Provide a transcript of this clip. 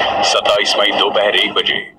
सत्ताईस मई दोपहर एक बजे।